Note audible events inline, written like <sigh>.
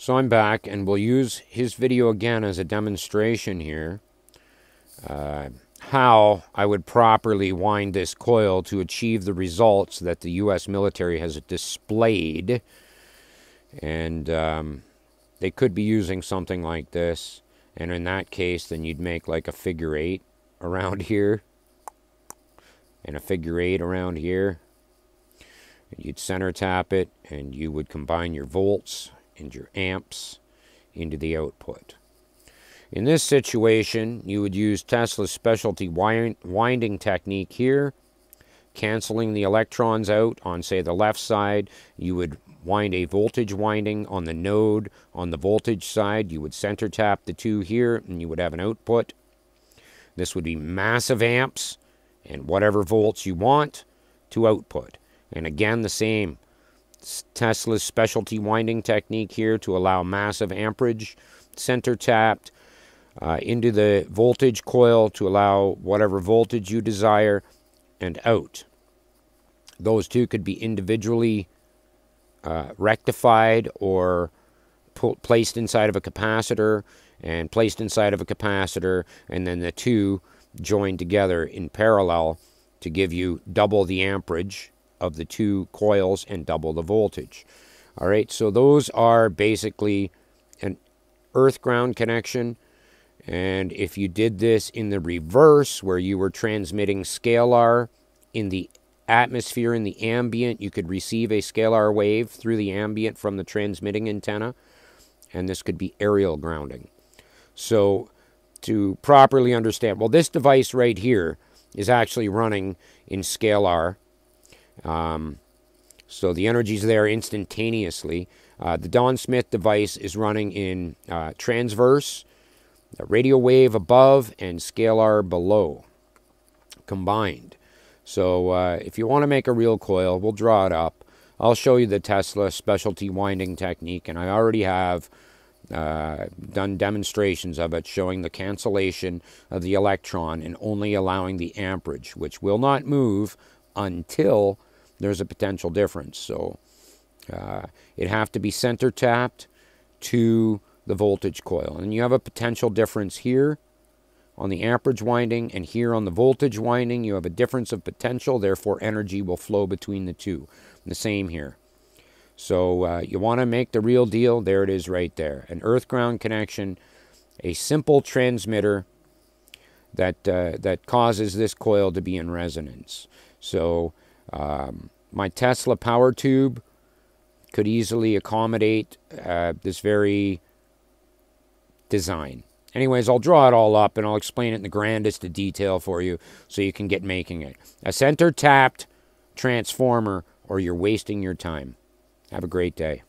So I'm back and we'll use his video again as a demonstration here. Uh, how I would properly wind this coil to achieve the results that the U.S. military has displayed. And um, they could be using something like this. And in that case, then you'd make like a figure eight around <laughs> here. And a figure eight around here. And You'd center tap it and you would combine your volts and your amps into the output. In this situation, you would use Tesla's specialty winding technique here, canceling the electrons out on, say, the left side. You would wind a voltage winding on the node on the voltage side. You would center tap the two here, and you would have an output. This would be massive amps and whatever volts you want to output. And again, the same Tesla's specialty winding technique here to allow massive amperage, center tapped uh, into the voltage coil to allow whatever voltage you desire and out. Those two could be individually uh, rectified or placed inside of a capacitor and placed inside of a capacitor and then the two joined together in parallel to give you double the amperage of the two coils and double the voltage. All right, so those are basically an earth ground connection. And if you did this in the reverse, where you were transmitting scalar in the atmosphere, in the ambient, you could receive a scalar wave through the ambient from the transmitting antenna. And this could be aerial grounding. So to properly understand, well, this device right here is actually running in scalar um, so the energy is there instantaneously. Uh, the Don Smith device is running in uh, transverse, radio wave above, and scalar below combined. So uh, if you want to make a real coil, we'll draw it up. I'll show you the Tesla specialty winding technique, and I already have uh, done demonstrations of it showing the cancellation of the electron and only allowing the amperage, which will not move until there's a potential difference. So uh, it have to be center tapped to the voltage coil. And you have a potential difference here on the amperage winding and here on the voltage winding. You have a difference of potential, therefore energy will flow between the two. And the same here. So uh, you want to make the real deal. There it is right there. An earth ground connection, a simple transmitter that, uh, that causes this coil to be in resonance. So um, my Tesla power tube could easily accommodate uh, this very design. Anyways, I'll draw it all up and I'll explain it in the grandest of detail for you so you can get making it. A center tapped transformer or you're wasting your time. Have a great day.